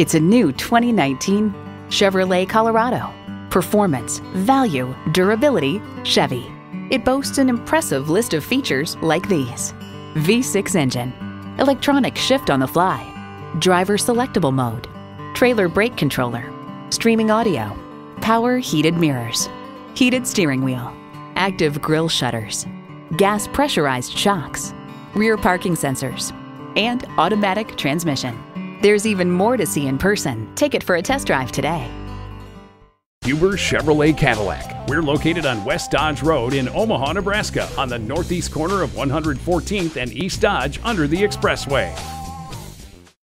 It's a new 2019 Chevrolet Colorado. Performance, value, durability, Chevy. It boasts an impressive list of features like these. V6 engine, electronic shift on the fly, driver selectable mode, trailer brake controller, streaming audio, power heated mirrors, heated steering wheel, active grille shutters, gas pressurized shocks, rear parking sensors, and automatic transmission. There's even more to see in person. Take it for a test drive today. Huber Chevrolet Cadillac. We're located on West Dodge Road in Omaha, Nebraska, on the northeast corner of 114th and East Dodge under the expressway.